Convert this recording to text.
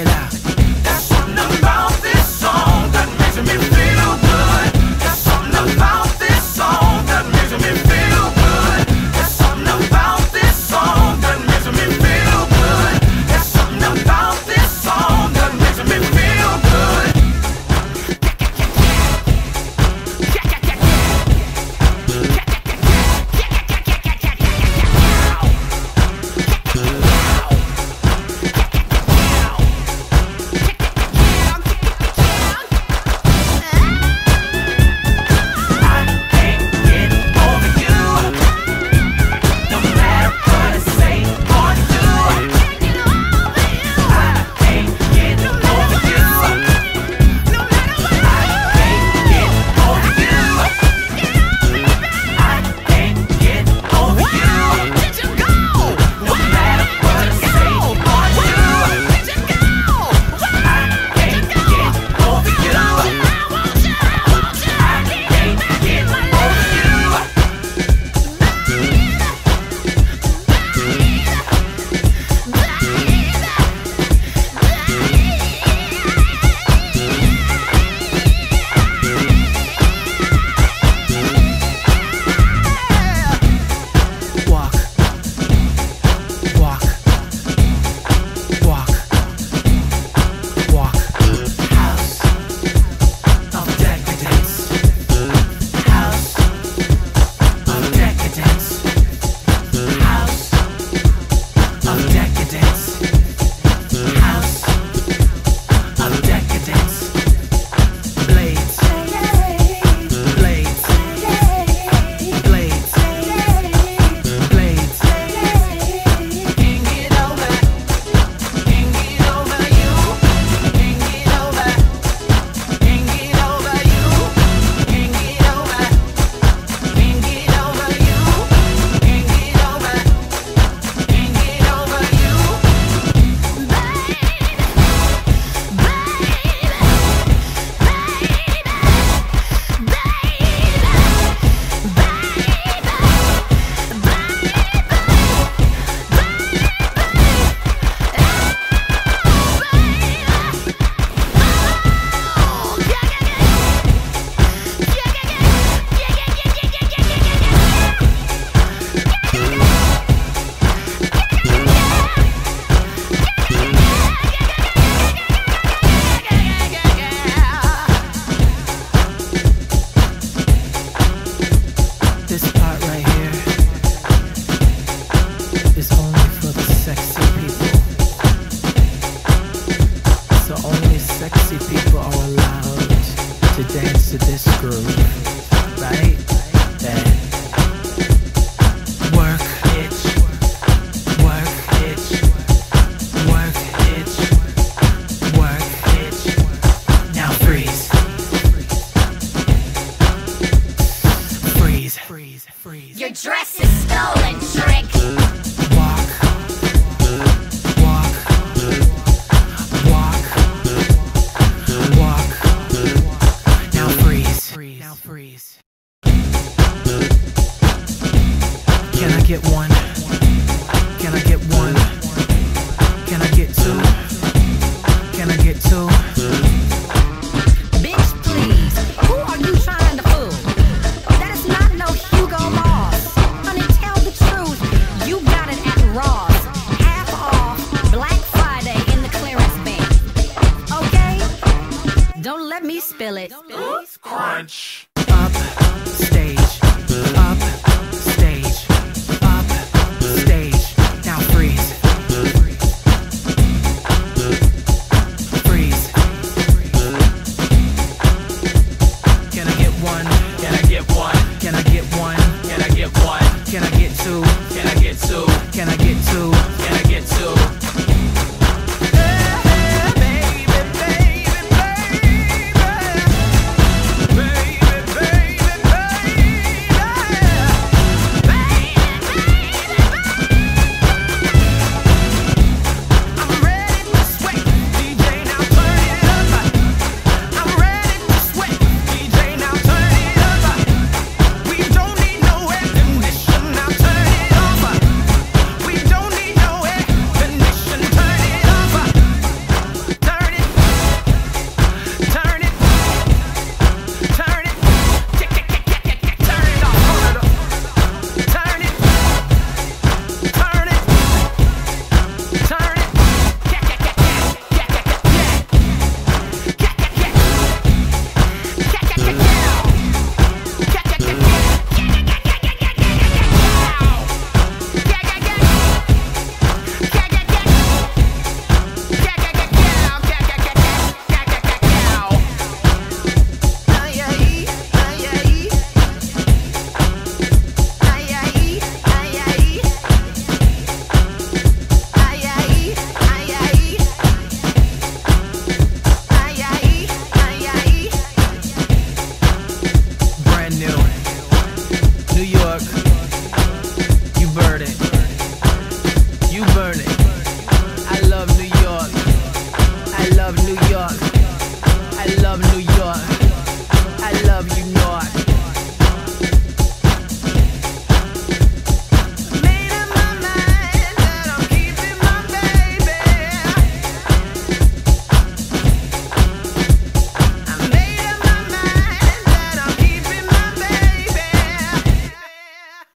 Yeah. là.